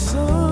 So.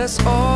Us all